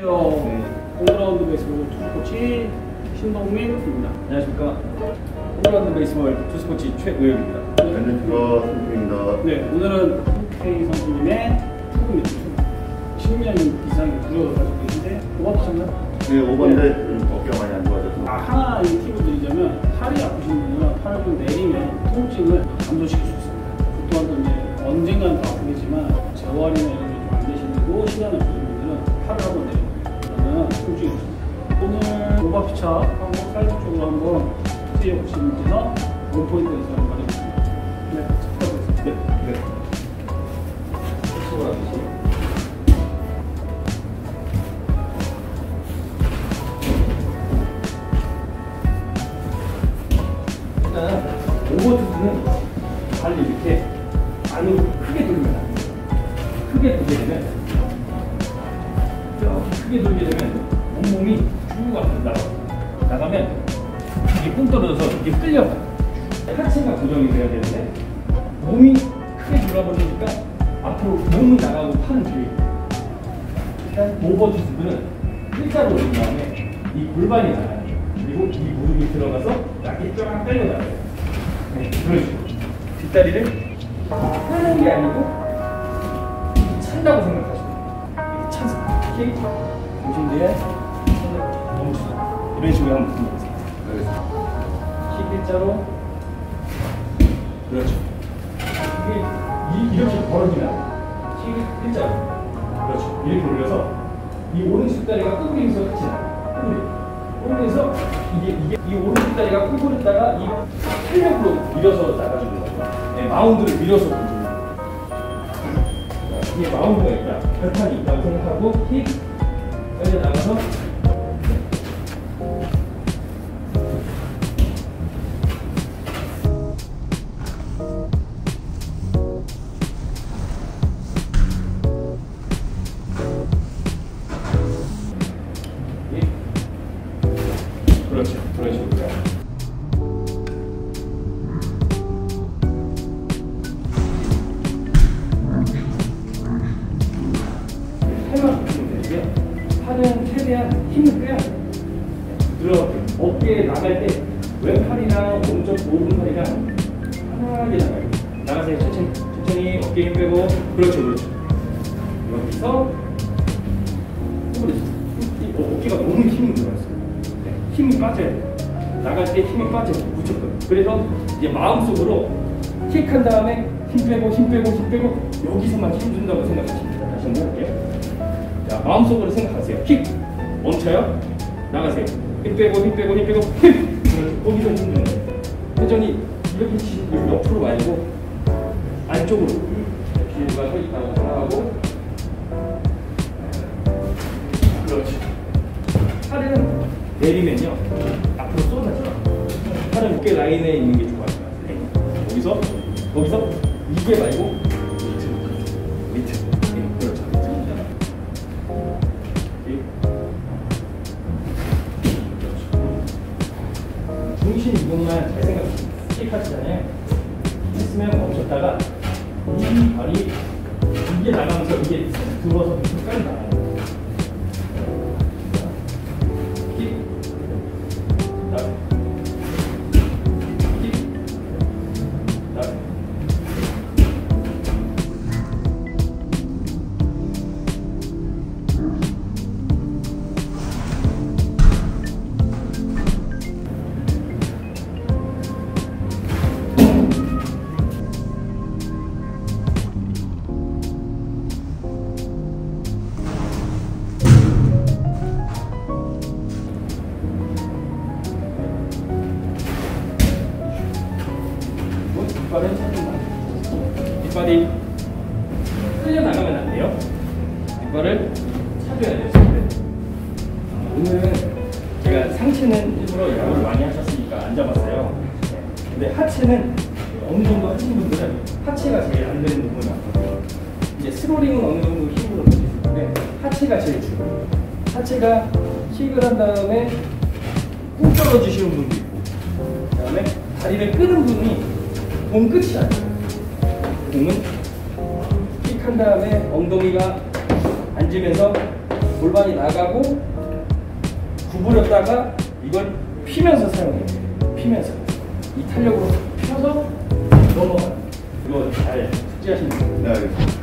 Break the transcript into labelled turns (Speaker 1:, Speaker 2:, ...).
Speaker 1: 안녕하세요. 홈그라운드 베이스볼 투수 코치 신동민입니다.
Speaker 2: 안녕하십니까. 홈런드 베이스볼 투스코치 최우혁입니다.
Speaker 3: 안녕하십니까 손님입니다.
Speaker 1: 네, 오늘은 K 선수님의 투구입니다. 투구. 10년 이상 구력을 가지고 계신데 고맙셨나요?
Speaker 3: 네, 5번대 어깨가 많이 안 좋아져서
Speaker 1: 아, 하나 이 팁을 드리자면 팔이 아프신 분은 팔을 좀 내리면 통증을 감소시킬 수 있습니다. 보통 또 이제 언젠가는 더 아프겠지만 재활이나 이런 게 좀 안 되시고 시간을 주 팔을 한번 내리면 그러면 통증이. 오늘 오바피차 한번 사이드 쪽으로 한번 트리에 보시면서 원포인트에서 한번 가져보겠습니다. 네, 부탁드리겠습니다.
Speaker 2: 네. 네. 수고하셨습니다. 일단 오버투스는 발을 이렇게 안으로 크게 돌리면 안 돼요. 크게 이렇게 크게 돌게 되면 온몸이 쭉 앞으로 나가 나가면 이게 뿡 떨어져서 이게 끌려가요. 하체가 고정이 돼야 되는데 몸이 크게 돌아버리니까 앞으로 몸은 나가고 팔은 뒤에. 일단 오버 투스들은 일자로 올린 다음에 이 골반이 나가요. 그리고 이 무릎이 들어가서 약이 쫙 빨려 나가요. 네, 그런 식으로. 뒷다리를 펴는 게 아니고 찬다고 생각하시면 돼요. 중심 뒤에. 이런 식으로 한번 붙여보세요. 킥 일자로 그렇죠. 이게 이, 이렇게 벌어지면 킥 일자로 그렇죠. 이렇게 올려서 이 오른쪽 다리가 같이 나가요. 구부리. 구부리면서 이게 이게 이 오른쪽 다리가 구부렸다가 이 탄력으로 밀어서 나가주는 거죠. 네, 마운드를 밀어서 이게 마운드가 있다. 결판이 있다고 생각하고 킥 빨려 나가서 들어 어깨에 나갈 때 왼팔이랑 오른쪽 오른팔이랑 편하게 나가요. 나가세요. 천천히 천천히 어깨 힘 빼고 그렇죠 그렇죠. 여기서 어, 어깨가 너무 힘이 들어갔어요. 네, 힘이 빠져야 돼요. 나갈 때 힘이 빠져요. 무조건. 그래서 이제 마음속으로 킥한 다음에 힘 빼고 힘 빼고 힘 빼고 여기서만 힘 준다고 생각하시면 됩니다. 다시 한번 해볼게요. 자, 마음속으로 생각하세요. 킥! 멈춰요. 나가세요. 힘 빼고, 힘 빼고, 힘 빼고, 힘! 그렇죠. 거기서 힘. 회전이 이렇게 치고 옆으로 말고 안쪽으로 기회가 서 있다고 생각하고 그렇지. 팔은 내리면요. 앞으로 쏟아져. 팔은 어깨 라인에 있는 게 좋아요. 네. 거기서, 거기서 이게 말고 생각해요. 킥하시잖아요. 했으면 멈췄다가 이 발이 이게 나가면서 이게 들어와서 밑으로 나가요. 뒷발은 찾는다. 뒷발이 끌려 나가면 안 돼요. 뒷발을 찾아야 돼요. 오늘은 제가 상체는 일부러 야구를 많이 하셨으니까. 네. 근데 하체는 어느 정도 하신 분들은 하체가 제일 안 되는 부분이 많거든요. 이제 스로링은 어느 정도 힘으로 넣을 수 있는데 하체가 제일 중요해요. 하체가 킥을 한 다음에 꾹 떨어지시는 분도 있고 그 다음에 다리를 끄는 분이 공 끝이 아니에요. 공은 킥 한 다음에 엉덩이가 앉으면서 골반이 나가고 구부렸다가 이걸 피면서 사용해요. 피면서 이 탄력으로 펴서 넘어가요. 이거 잘 숙지하시면 돼요.
Speaker 3: 네.